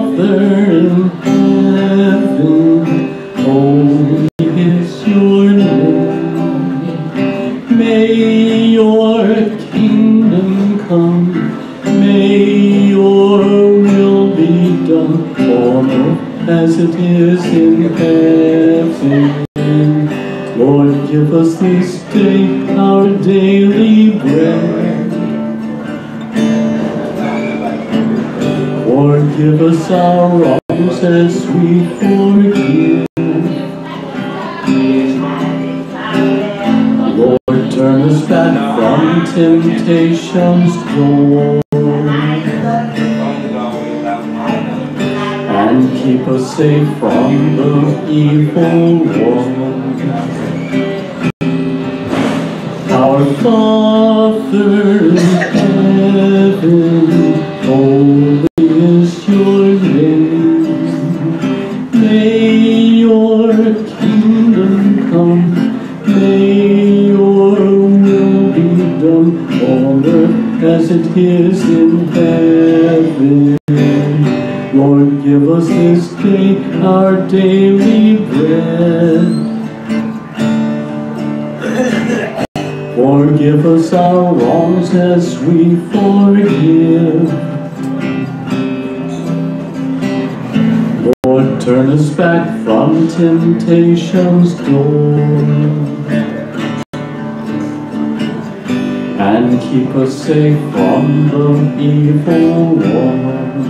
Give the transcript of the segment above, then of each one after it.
Heaven, holy is your name. May your kingdom come, may your will be done on as it is in heaven. Lord, give us this day our daily Forgive us our wrongs as we forgive. Lord, turn us back from temptation's door. And keep us safe from the evil one. Our Father in heaven, holy name. May your kingdom come, may your will be done on earth as it is in heaven. Lord, give us this day our daily bread. Forgive us our wrongs as we forgive. Us back from temptation's door. And keep us safe from the evil one.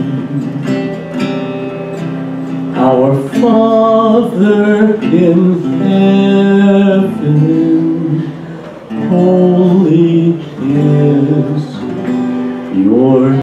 Our Father in heaven, holy is your